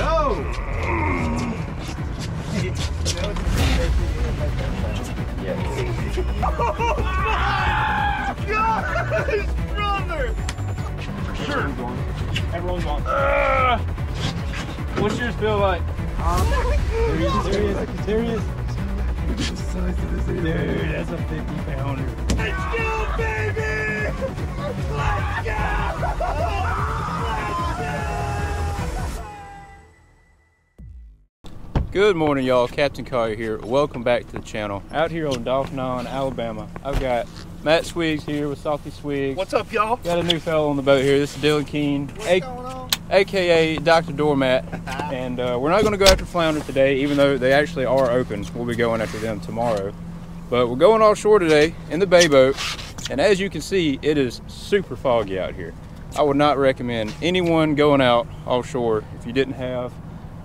go! Guys, brother! Sure. Everyone's on. Uh, what's yours feel like? there he is, there he is, there he is. Dude, that's a 50 pounder. Let's go, baby! Let's go! Good morning, y'all. Captain Collier here. Welcome back to the channel. Out here on Dauphin Island, Alabama, I've got Matt Swigs here with Salty Swigs. What's up, y'all? Got a new fellow on the boat here. This is Dylan Keene, aka Dr. Doormat. and uh, we're not going to go after flounder today, even though they actually are open. We'll be going after them tomorrow. But we're going offshore today in the bay boat. And as you can see, it is super foggy out here. I would not recommend anyone going out offshore if you didn't have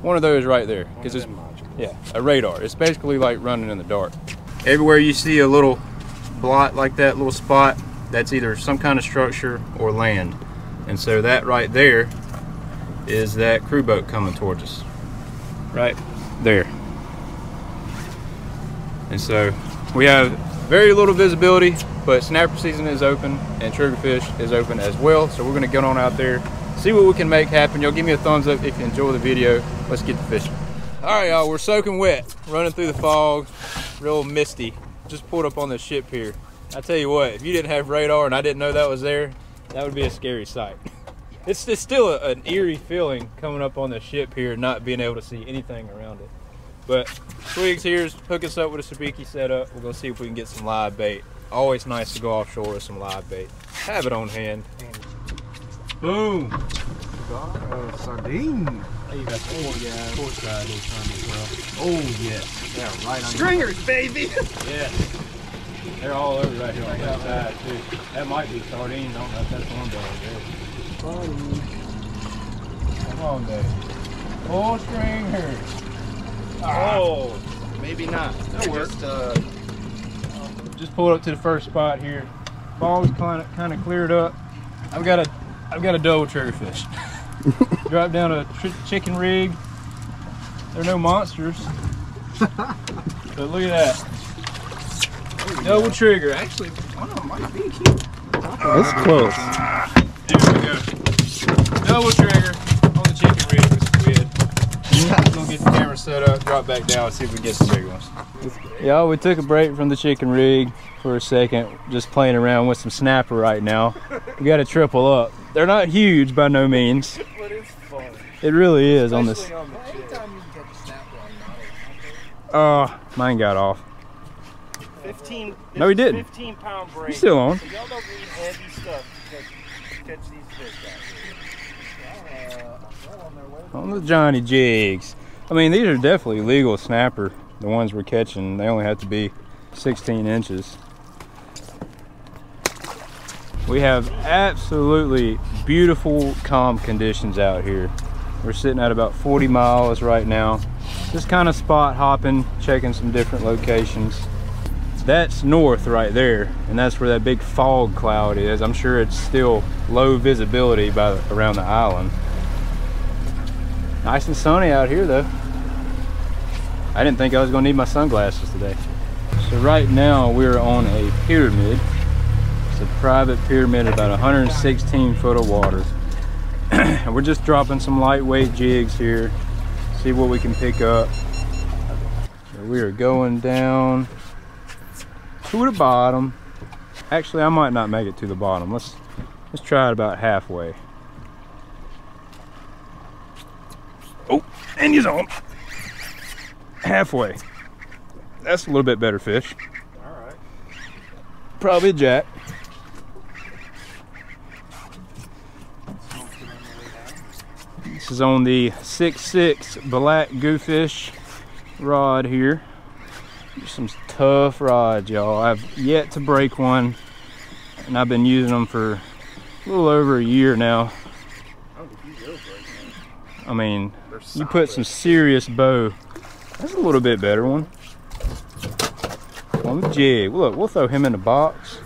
one of those right there. Because it's yeah, a radar. It's basically like running in the dark. Everywhere you see a little blot like that, little spot, that's either some kind of structure or land. And so that right there is that crew boat coming towards us. Right there. And so we have very little visibility, but snapper season is open and triggerfish is open as well. So we're gonna get on out there, see what we can make happen. Y'all give me a thumbs up if you enjoy the video. Let's get to fishing. All right, y'all, we're soaking wet, running through the fog, real misty. Just pulled up on this ship here. I tell you what, if you didn't have radar and I didn't know that was there, that would be a scary sight. It's, it's still a, an eerie feeling coming up on the ship here, not being able to see anything around it. But Swigs here's hook us up with a sabiki setup. We're gonna see if we can get some live bait. Always nice to go offshore with some live bait. Have it on hand. Boom. Uh, sardine. Hey, you got the yeah. port side this as well. Oh yes. Yeah, right on. Stringers, baby! Yeah. They're all over right here on that side too. That might be sardines. I don't know if that's one there. Come on, Dave. Full stringer. Oh, maybe not. That worked. Uh, Just pulled up to the first spot here. Fog's kind of kind of cleared up. I've got a I've got a double triggerfish. Drop down a tr- chicken rig. They're no monsters. but look at that. Double trigger. Actually, one of them might be cute. That's close. There we go. Double trigger on the chicken rig with squid. We're gonna get the camera set up, drop back down, and see if we get some big ones. Y'all, we took a break from the chicken rig for a second, just playing around with some snapper right now. We got to triple up. They're not huge by no means. but it's fun. It really is on this. Especially on the jig. Anytime you can catch a snapper on Oh, mine got off. 15. No, he didn't. 15 pound braid. He's still on. So y'all don't need heavy stuff to catch, catch these fish out here. On the Johnny jigs. I mean, these are definitely legal snapper. The ones we're catching, they only have to be 16 inches. We have absolutely beautiful calm conditions out here. We're sitting at about 40 miles right now. Just kind of spot hopping, checking some different locations. That's north right there, and that's where that big fog cloud is. I'm sure it's still low visibility by around the island. Nice and sunny out here though. I didn't think I was gonna need my sunglasses today. So right now we're on a pyramid. Private pyramid about 116 foot of water. and we're just dropping some lightweight jigs here. See what we can pick up. So we are going down to the bottom. Actually, I might not make it to the bottom. Let's let's try it about halfway. Oh, and he's on. Halfway. That's a little bit better fish. All right. Probably a jack. This is on the 6.6 black goofish rod here. Some tough rods, y'all. I've yet to break one, and I've been using them for a little over a year now. I mean, you put some serious bow. That's a little bit better one. On the jig. Look, we'll throw him in the box.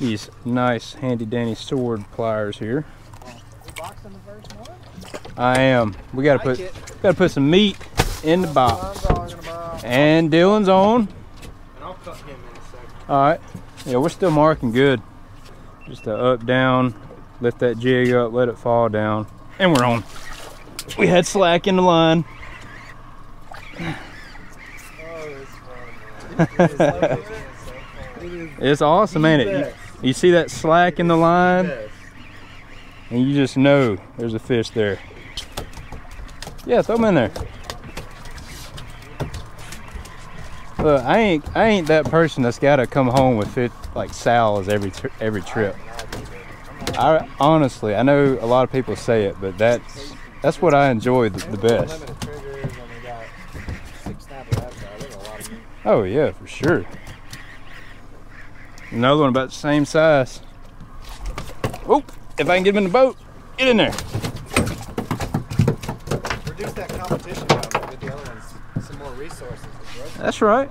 These nice handy dandy SORD pliers here. Box in the first one? I am. We gotta put gotta put some meat in the box. And Dylan's on. All right. Yeah, we're still marking good. Just a up, down, lift that jig up, let it fall down, and we're on. We had slack in the line. It's awesome, ain't it? You, you see that slack in the line, and you just know there's a fish there. Yeah, throw them in there. Look, I ain't I ain't that person that's got to come home with fit like sows every every trip. I honestly, I know a lot of people say it, but that's that's what I enjoy the, the best. Oh yeah, for sure. Another one about the same size. Oh, if I can get him in the boat, get in there. Reduce that competition down there. Get the other ones some more resources. to throw. That's right.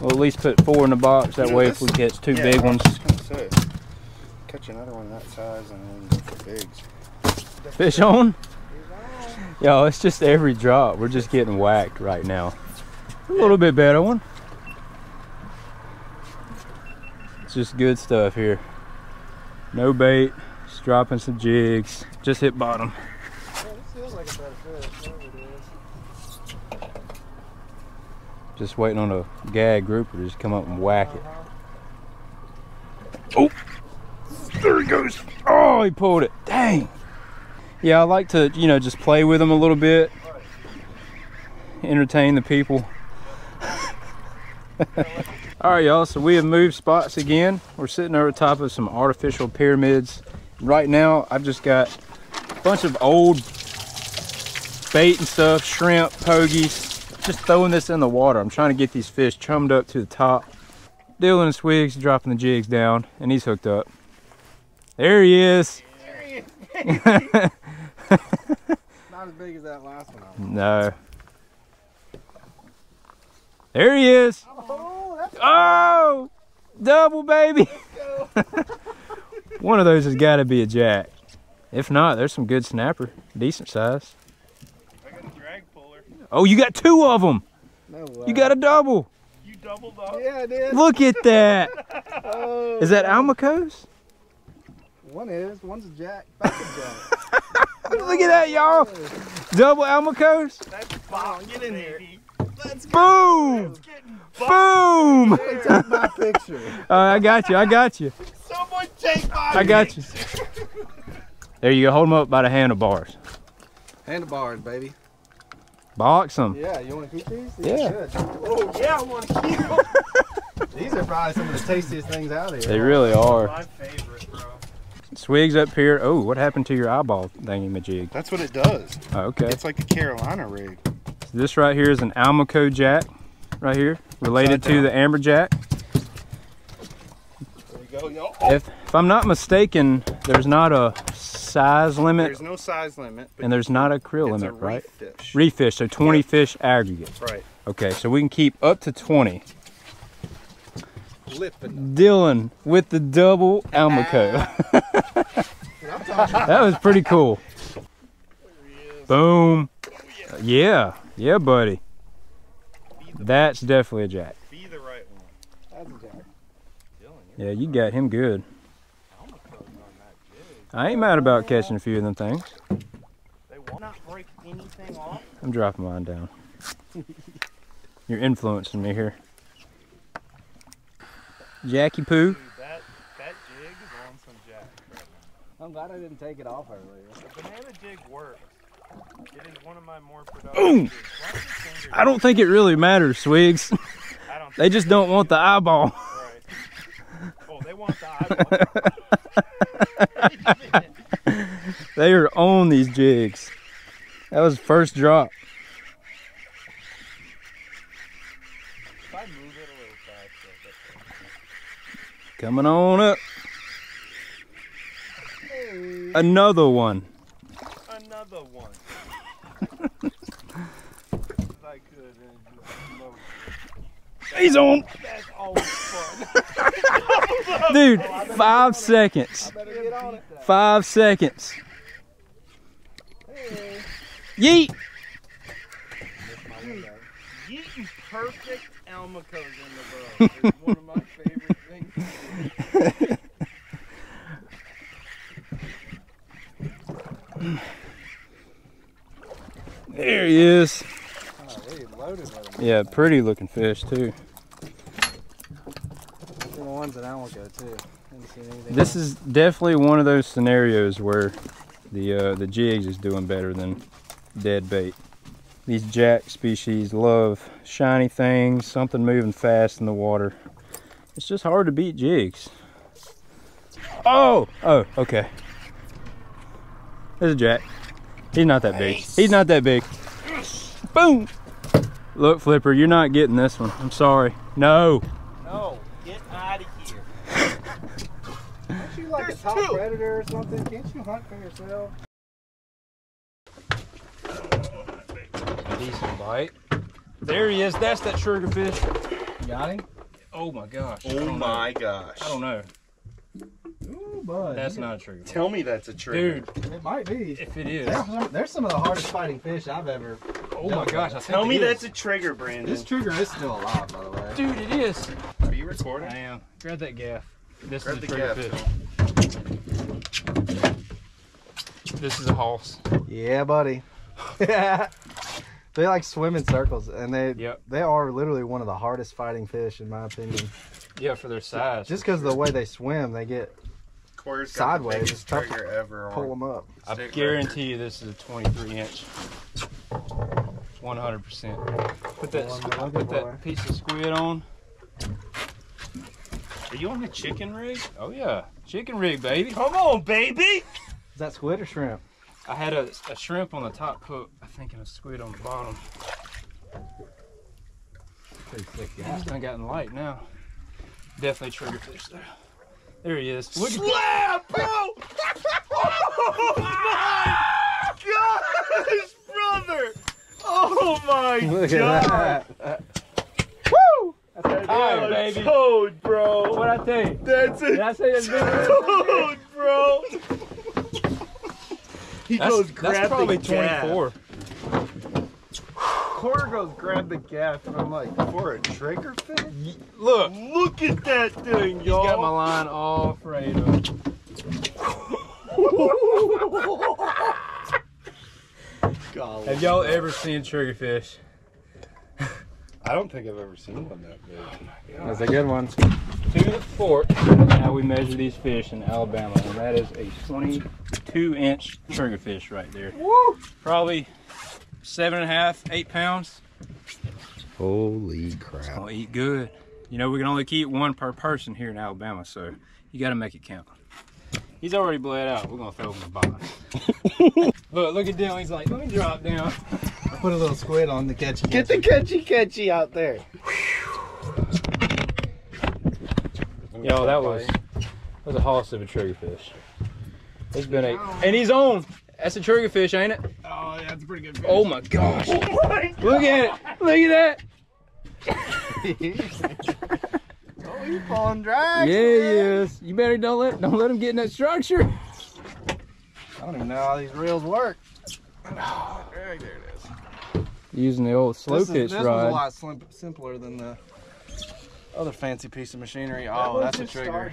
We'll at least put four in the box. That Yeah, way, if we catch two Yeah, big ones, just gonna say, Catch another one that size and then go for bigs. fish on. Yo, it's just every drop. We're just getting whacked right now. A little bit better one. It's just good stuff here. No bait, just dropping some jigs. Just hit bottom. Yeah, this feels like a better fish. Whatever it is. Just waiting on a gag grouper to just come up and whack it. Uh-huh. There he goes. Oh, he pulled it. Dang. Yeah, I like to, you know, just play with them a little bit. Entertain the people. All right, y'all. So we have moved spots again. We're sitting over top of some artificial pyramids. Right now, I've just got a bunch of old bait and stuff, shrimp, pogies. Just throwing this in the water. I'm trying to get these fish chummed up to the top. Dylan and Swigs dropping the jigs down, and he's hooked up. There he is. Not as big as that last one. No. There he is. Oh, Oh, double baby. One of those has got to be a jack. If not, there's some good snapper, decent size. I got a drag puller. Oh, you got two of them. No way. You got a double. You doubled up. Yeah, I did. Look at that. Oh, Is that Almaco's? One is. One's a jack. Back a jack. Look at that, y'all. Double Almaco's. That's bomb. Get in here. Let's Boom. getting Boom. Hey, take my picture. Uh, I got you. I got you. Someone take my I got you. There you go. Hold them up by the handlebars. Handlebars, baby. Box them. Yeah, you want to keep these? These Yeah. are good. Oh, yeah, I want to keep them. these are probably some of the tastiest things out here. They really are. My favorite, bro. Swigs up here. Oh, what happened to your eyeball thingy majig? That's what it does. Oh, okay. It's like a Carolina rig. This right here is an Almaco jack, right here, related to the amberjack. There you go, yo. If if I'm not mistaken, there's not a size limit There's no size limit, but and there's not a creel it's limit, a right? reef fish. Reef fish, so 20 Yeah. fish aggregate. Right. Okay, so we can keep up to 20. Lippin'. Dylan with the double Almaco. Ah. that was pretty cool. Oh, Boom. Oh, yeah, yeah, buddy. That's definitely a jack. Be the right one. That's a jack. Yeah, you got him good. I ain't mad about catching a few of them things. They will not break anything off. I'm dropping mine down. You're influencing me here. Jackie Poo. Dude, that, that jig is on some jack right now. I'm glad I didn't take it off earlier. The banana jig works. It is one of my more productive Boom. jigs. Why don't you change your- I don't think it really matters, Swigs. I don't They just don't want the eyeball. Right. Oh, they want the eyeball. They are on these jigs. That was first drop. if I move it a little faster. Coming on up. Another one. Another one. if I could. and just load it. He's on. That's always fun. Dude, five seconds. Five seconds. Yeet! Getting perfect Almacos in the boat is one of my favorite things. There he is. Oh, loaded. Yeah, pretty looking fish too. Ones that I go too. Haven't seen anything This is definitely one of those scenarios where the uh, the jigs is doing better than dead bait. These jack species love shiny things, something moving fast in the water. It's just hard to beat jigs. Oh, oh, okay. There's a jack. He's not that big. He's not that big. Boom. Look, Flipper, you're not getting this one. I'm sorry. No, get out of here. Aren't you like There's a top two. predator or something? Can't you hunt for yourself? Decent bite. There he is. That's that triggerfish. You got him? Oh my gosh. Oh don't know. my gosh. I don't know. Ooh, bud. That's not a trigger. Tell me that's a trigger. Dude, It might be. if it is. There's some, there's some of the hardest fighting fish I've ever. Oh my gosh. I Tell me it that's a trigger, Brandon. This trigger is still alive, by the way. Dude, it is. Are you recording? I am. Grab that gaff. This Grab is a the trigger gaff. fish. This is a hoss. Yeah, buddy. Yeah. They like swim in circles, and they Yep. they are literally one of the hardest fighting fish, in my opinion. Yeah, for their size. Just because of the way they swim, they get Corey's Sideways, the it's biggest tough to ever pull them up. I stick guarantee you this is a 23 inch. 100%. Put that, Well, I'm squ- looking put for that piece of squid on. Are you on the chicken rig? Oh yeah, chicken rig, baby. Come on, baby. Is that squid or shrimp? I had a, a shrimp on the top hook, I think, and a squid on the bottom. Pretty thick yeah. He's done gotten light now. Definitely triggerfish though. There he is. Look Slap, bro! Oh my gosh, brother! Oh my Look god! at that. Woo! That's a That's tire, a baby. toad, bro. What I tell you? That's Did I a say that's toad, bro. He That's, goes that's grab probably the gaff. 24. Corey goes grab the gaff, and I'm like, for a trigger fish? Look, Look at that thing, y'all. he's got my line all frayed up. Golly. Have y'all ever seen triggerfish? I don't think I've ever seen one that big. That's a good one. To the fort, how we measure these fish in Alabama, and that is a 22 inch triggerfish right there. Woo! Probably seven and a half, eight pounds. Holy crap. Gonna eat good. You know, we can only keep one per person here in Alabama, so you gotta make it count. He's already bled out. We're gonna throw him in the box. look, look at Dylan. He's like, let me drop down. Put a little squid on the catchy Get the catchy catchy out there. Yo, that was that was a hoss of a triggerfish. It's been a and he's on. That's a triggerfish, ain't it? Oh, yeah, that's a pretty good oh fish. Oh my gosh! Oh my Look at it! Look at that! oh, you pulling drags. Yeah, he is. You better don't let don't let him get in that structure. I don't even know how these reels work. There it is. Using the old slow this is, pitch this was a lot slim, simpler than the other fancy piece of machinery. Oh, that's a trigger.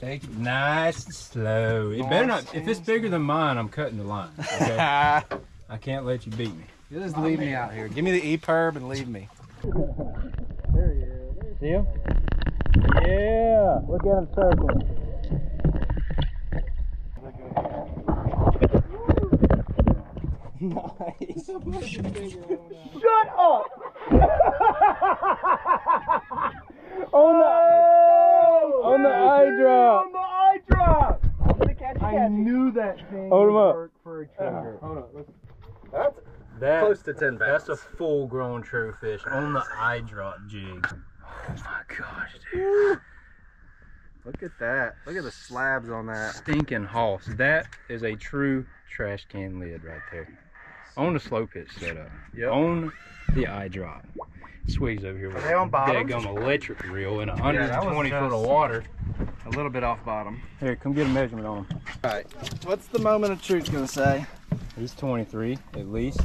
Take it nice and slow. It better not. If it's bigger than mine, I'm cutting the line. Okay, I can't let you beat me. You just leave me out here. Give me the EPIRB and leave me. There he is. See him? Yeah. Look at him circling. nice. Shut up! On the on the eye drop. On the eye drop! I knew that thing Hold him up. work for a trigger. Hold on. That's That, Close to 10 pounds. That's a full grown true fish on the eye drop jig. Oh my gosh, dude. Look at that. Look at the slabs on that. Stinking hoss. That is a true trash can lid right there. On the slow pitch setup. Yep. On the eye drop. Swiggs over here with they on bottom? daggum electric reel in that was 120 foot of water. A little bit off bottom. Here, come get a measurement on him. Alright. What's the moment of truth gonna say? He's 23 at least.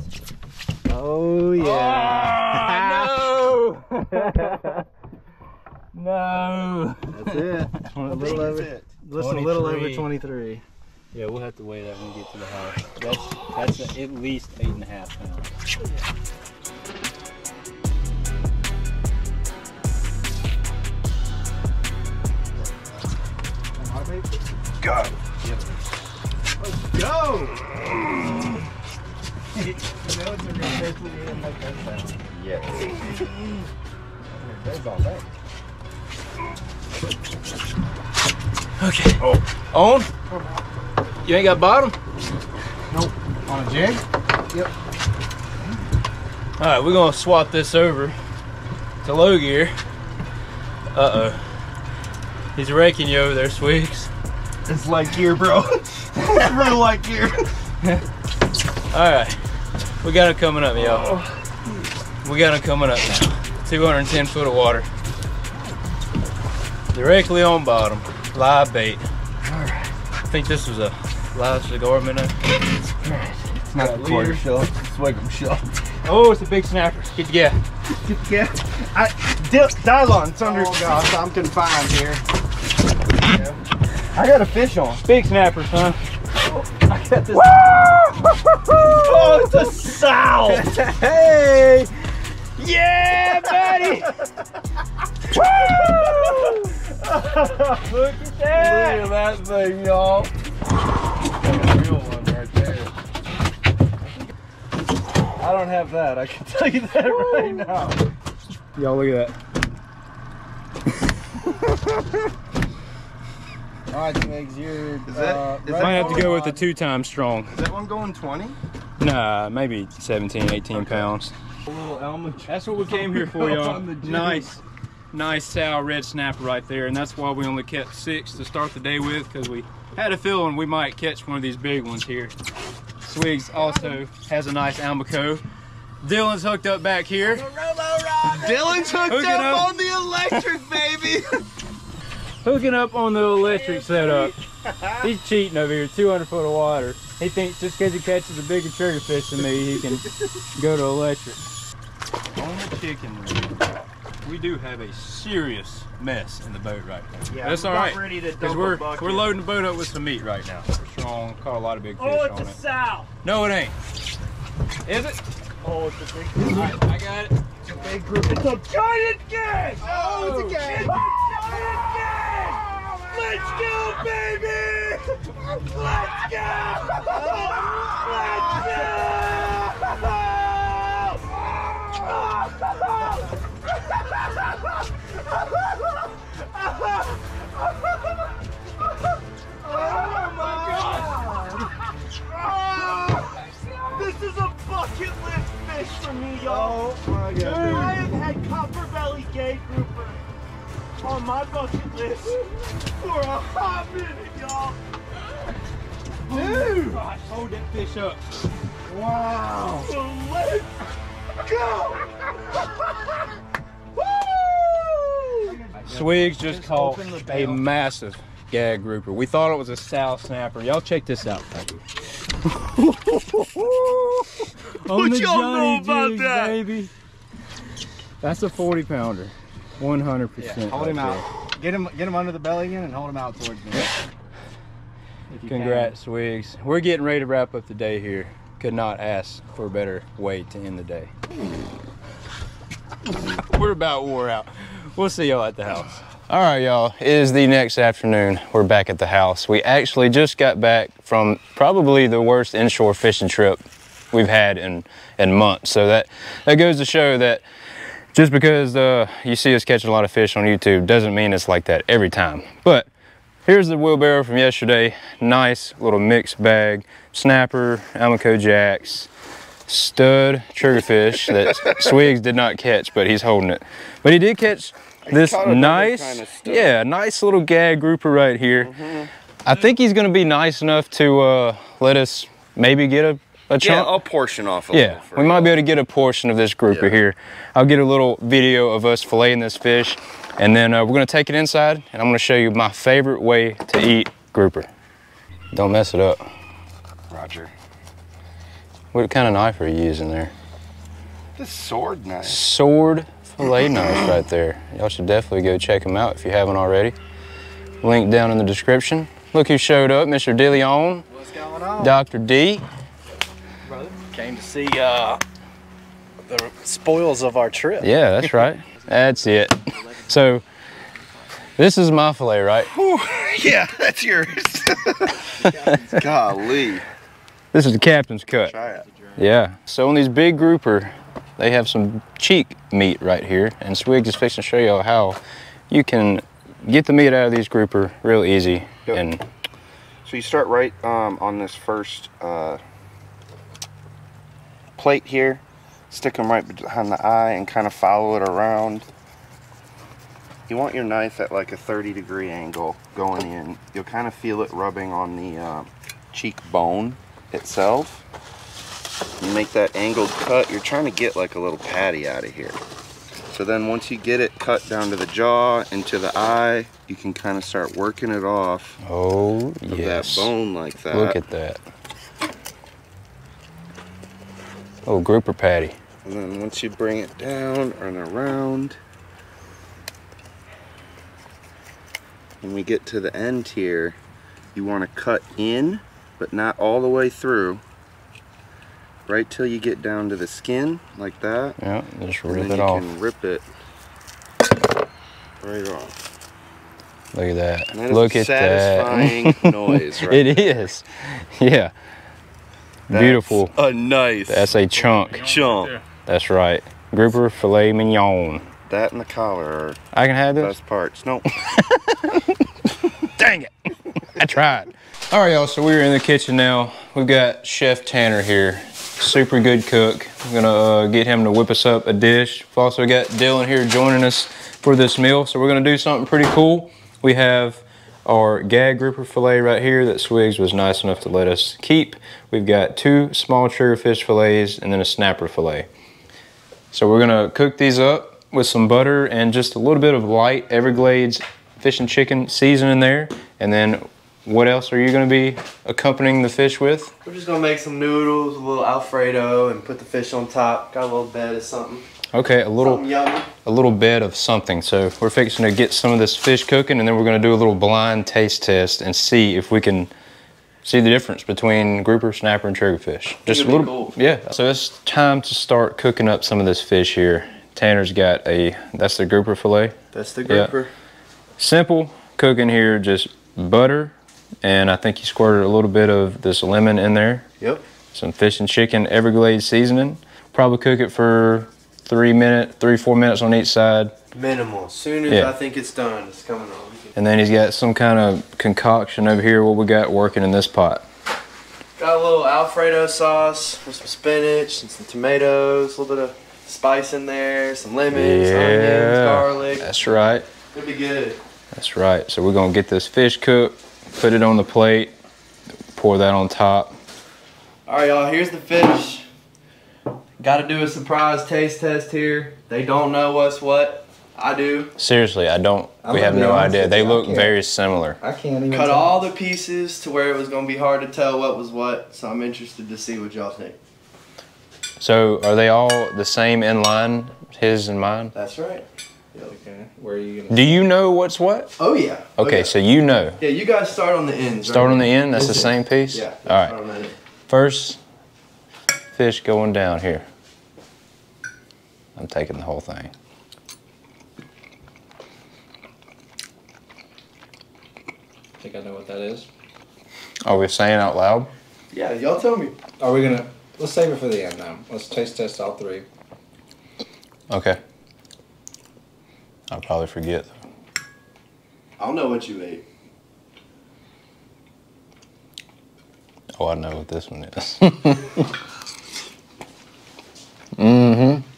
Oh yeah. Oh, no! no! That's it. a little over. Listen, a little over 23. 23. Yeah, we'll have to weigh that when we get to the house. That's that's at least eight and a half pounds. Go. Let's go. you know it's a real fish when you make that sound. Yes. There's all day. Okay. Oh. On? You ain't got bottom? Nope. On a jig? Yep. All right, we're gonna swap this over to low gear. Uh oh. He's raking you over there, Swigs. It's like gear, bro. it's real like gear. All right, we got it coming up, y'all. We got it coming up now. 210 foot of water. Directly on bottom, live bait. All right. I think this was a live cigar minnow. It's not the quarter shell. It's Wickham shell. Oh, it's a big snapper. Get the yeah. Yeah. I, Dil- Dylan, it's under. Oh gosh, I'm confined here. I got a fish on. Big snapper, son. I got this. oh, it's a sow. hey! Yeah, buddy! Look at that! Look at that thing, y'all. A real one right there. I don't have that. I can tell you that right now. Y'all look at that. All right, Swigs, you're. Is that- uh, is right Might have to on go with the two times strong. Is that one going 20? Nah, maybe 17, 18 pounds. a little Elma. That's what we came here for, y'all. On the jig. Nice, nice sow red snapper right there, and that's why we only kept six to start the day with, because we had a feeling we might catch one of these big ones here. Swigs also has a nice Almaco. Dylan's hooked up back here. Dylan's hooked up, up. on the electric, baby. hooking up on the electric setup. He's cheating over here, 200 foot of water. He thinks just because he catches a bigger trigger fish than me, he can go to electric. On the chicken rig, we do have a serious mess in the boat right now. Yeah, That's we're all about right. ready to dump we're, a we're loading the boat up with some meat right now. We're strong, caught a lot of big oh, fish Oh, it's on a it. sow. No, it ain't. Is it? Oh, it's a big. All right, I got it. It's a big group. It's a giant gag. Oh, it's a gag. It's a giant gag. Let's go, baby. Let's go. Oh my God! Oh, this is a bucket list fish for me, y'all. Oh I have had copper belly gag grouper on my bucket list for a hot minute, y'all. Dude! Gosh, hold that fish up. Wow. So let's go. Swigs just Just caught a massive gag grouper. We thought it was a sow snapper. Y'all check this out. On What y'all know about Jigs, that? baby. That's a 40 pounder. 100%. Hold him right out. Get him, get him under the belly again, and hold him out towards me. If you there. Congrats, Swigs. We're getting ready to wrap up the day here. Could not ask for a better way to end the day. We're about wore out. We'll see y'all at the house. All right, y'all. It is the next afternoon. We're back at the house. We actually just got back from probably the worst inshore fishing trip we've had in in months. So that that goes to show that just because uh, you see us catching a lot of fish on YouTube doesn't mean it's like that every time. But here's the wheelbarrow from yesterday. Nice little mixed bag, snapper, Almaco jacks, stud triggerfish that Swigs did not catch, but he's holding it. But he did catch this nice, kinda yeah, nice little gag grouper right here. Mm-hmm. I think he's gonna be nice enough to uh, let us maybe get a, a Yeah, chunk. I'll portion off a Yeah, little for we might be able to get a portion of this grouper Yeah. here. I'll get a little video of us filleting this fish, and then uh, we're gonna take it inside, and I'm gonna show you my favorite way to eat grouper. Don't mess it up. Roger. What kind of knife are you using there? The SORD knife. SORD fillet knife right there. Y'all should definitely go check them out if you haven't already. Link down in the description. Look who showed up, Mr. DeLeon, What's going on? Dr. D. Came to see uh, the spoils of our trip. Yeah, that's right. That's it. So, this is my fillet, right? Yeah, that's yours. Golly. This is the captain's cut. Try it. Yeah. So on these big grouper, they have some cheek meat right here, and Swig is fixing to show y'all how you can get the meat out of these grouper real easy. Yep. And So you start right um, on this first uh, plate here. Stick them right behind the eye and kind of follow it around. You want your knife at like a 30 degree angle going in. You'll kind of feel it rubbing on the uh, cheekbone itself. You make that angled cut. You're trying to get like a little patty out of here. So then once you get it cut down to the jaw and to the eye, you can kind of start working it off oh of yes, that bone like that. look at that. Oh, grouper patty. And then once you bring it down and around, when we get to the end here, you want to cut in, but not all the way through. Right till you get down to the skin, like that. Yeah, just and rip then it you off. can rip it right off. Look at that. That look at satisfying that. noise, right? It is. Yeah. Beautiful. A nice That's a chunk. chunk. That's right. Grouper filet mignon. That and the collar are I can have this. best parts. Nope. Dang it. I tried. All right, y'all, so we're in the kitchen now. We've got Chef Tanner here. Super good cook. I'm gonna uh, get him to whip us up a dish. We've also got Dylan here joining us for this meal. So we're gonna do something pretty cool. We have our gag grouper filet right here that Swigs was nice enough to let us keep. We've got two small triggerfish fillets and then a snapper fillet. So we're gonna cook these up with some butter and just a little bit of light Everglades fish and chicken seasoning there. And then what else are you gonna be accompanying the fish with? We're just gonna make some noodles, a little Alfredo, and put the fish on top. Got a little bed of something. Okay, a little a little bit of something. So we're fixing to get some of this fish cooking and then we're gonna do a little blind taste test and see if we can see the difference between grouper, snapper, and triggerfish. Just a little cool. Yeah. So it's time to start cooking up some of this fish here. Tanner's got a that's the grouper fillet. That's the Yeah. grouper. Simple cooking here, just butter, and I think he squirted a little bit of this lemon in there. Yep. Some fish and chicken Everglades seasoning. Probably cook it for three minute, three four minutes on each side, Minimal. As soon as Yeah. I think it's done, it's coming on. And then he's got some kind of concoction over here. What we got working in this pot? Got a little Alfredo sauce with some spinach and some tomatoes, a little bit of spice in there, some lemons, onions, garlic. that's right. It'll be good. That's right. So we're gonna get this fish cooked, put it on the plate, pour that on top. All right, y'all. Here's the fish. Got to do a surprise taste test here. They don't know what's what. I do. Seriously, I don't. I'm we have no idea. They look very similar. I can't even Cut tell. all the pieces to where it was gonna be hard to tell what was what. So I'm interested to see what y'all think. So are they all the same in line, his and mine? That's right. Okay, where are you gonna? Do you know what's what? Oh yeah. Oh, Okay, yeah. so you know. yeah, you guys start on the ends. Start right? on the end. That's the same piece. Yeah. All start right. on that end. First fish going down here. I'm taking the whole thing. think I know what that is. Are we saying out loud? Yeah, y'all tell me. Are we gonna? Let's save it for the end now. Let's taste test all three. Okay. I'll probably forget. I don't know what you ate. Oh, I know what this one is. mm-hmm.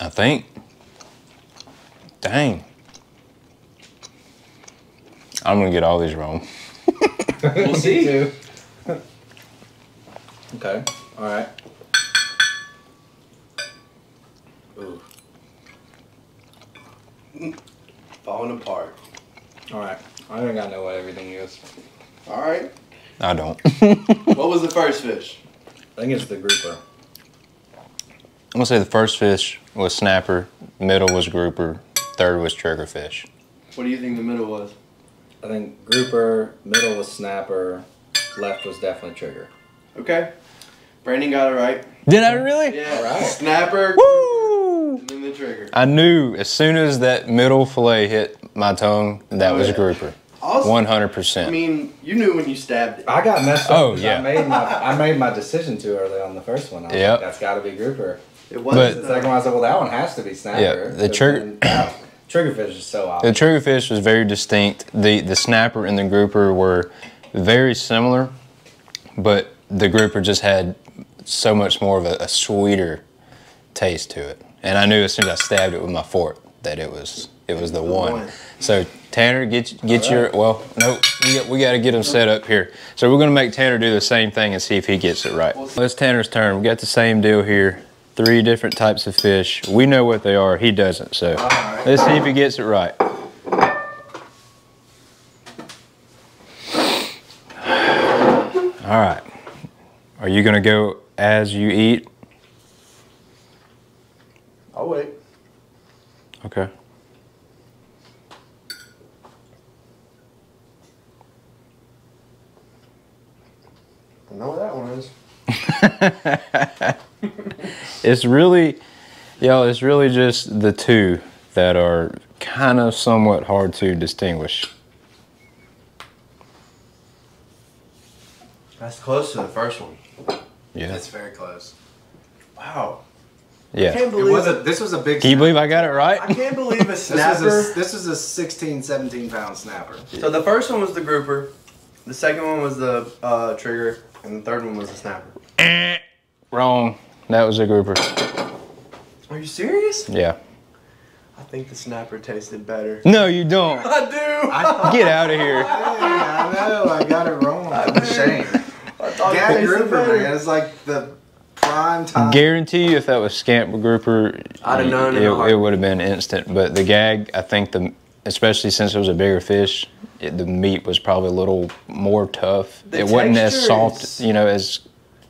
I think. Dang. I'm gonna get all these wrong. We'll see. Two. okay. All right. Falling apart. All right. I don't got know what everything is. All right. I don't. What was the first fish? I think it's the grouper. I'm gonna say the first fish was snapper, middle was grouper, third was triggerfish. What do you think the middle was? I think grouper, middle was snapper, left was definitely trigger. Okay. Brandon got it right. Did I really? Yeah. All right. Snapper, Woo! and then the trigger. I knew as soon as that middle fillet hit my tongue, that Oh, was yeah. grouper. Also, One hundred I mean, you knew when you stabbed it. I got messed up. Oh, 'cause yeah. I made my I made my decision too early on the first one. I was Yep. like, that's got to be grouper. It was But- The second one, I said, well, that one has to be snapper. Yeah, the trigger- then uh, Triggerfish is so The triggerfish was very distinct. The the snapper and the grouper were very similar, but the grouper just had so much more of a, a sweeter taste to it. And I knew as soon as I stabbed it with my fork that it was it was the, one. one. So Tanner, get get your well, no, we got, we got to get him set up here. So we're gonna make Tanner do the same thing and see if he gets it right. Well, it's Tanner's turn. We got the same deal here. Three different types of fish. We know what they are. He doesn't. So right. let's see if he gets it right. All right. Are you gonna go as you eat? I'll wait. Okay. I know what that one is. It's really, y'all, it's really just the two that are kind of somewhat hard to distinguish. That's close to the first one. Yeah. It's very close. Wow. Yeah. I Yeah. can't It believe was a, this was a big. Can you believe I got it right? I can't believe a This was, snapper. a, this was a 16, 17 pound snapper. So the first one was the grouper, the second one was the uh, trigger, and the third one was a snapper. Eh. Wrong. That was a grouper. Are you serious? Yeah. I think the snapper tasted better. No, you don't. I do. Get out of here. I know, I got it wrong. I'm ashamed. I thought it Gag tasted grouper, better. man. It's like the prime time. Guarantee you, if that was scamp grouper, I'd have known in it, it would have been instant. But the gag, I think the, especially since it was a bigger fish, it, the meat was probably a little more tough. The it wasn't as soft, you know, as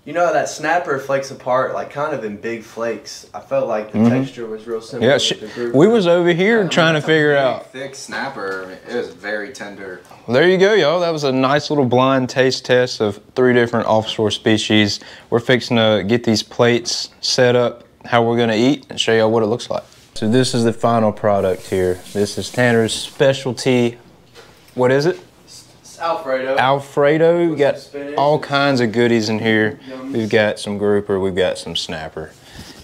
You know that snapper flakes apart like kind of in big flakes. I felt like the Mhm. texture was real similar. yeah. with Sh- the we was over here trying to figure Big, out. Thick snapper. I mean, it was very tender. Well, there you go, y'all. That was a nice little blind taste test of three different offshore species. We're fixing to get these plates set up how we're gonna eat and show y'all what it looks like. So this is the final product here. This is Tanner's specialty. What is it? It's Alfredo. Alfredo. We got all kinds of goodies in here. Yums. We've got some grouper. We've got some snapper.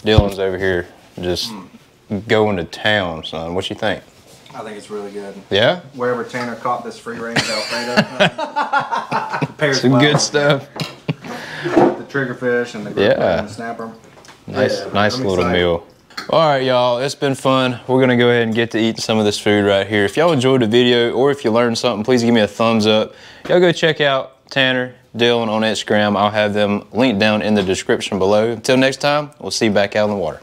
Dylan's over here just going to town, son. What you think? I think it's really good. Yeah, Wherever Tanner caught this free range Alfredo. pairs some well good stuff. The triggerfish and the grouper Yeah. and the snapper. Nice, Yeah, nice I'm little excited. meal. All right, y'all, it's been fun. We're gonna go ahead and get to eating some of this food right here. If y'all enjoyed the video or if you learned something, please give me a thumbs up. Y'all go check out Tanner, Dylan on Instagram. I'll have them linked down in the description below. Until next time, we'll see you back out in the water.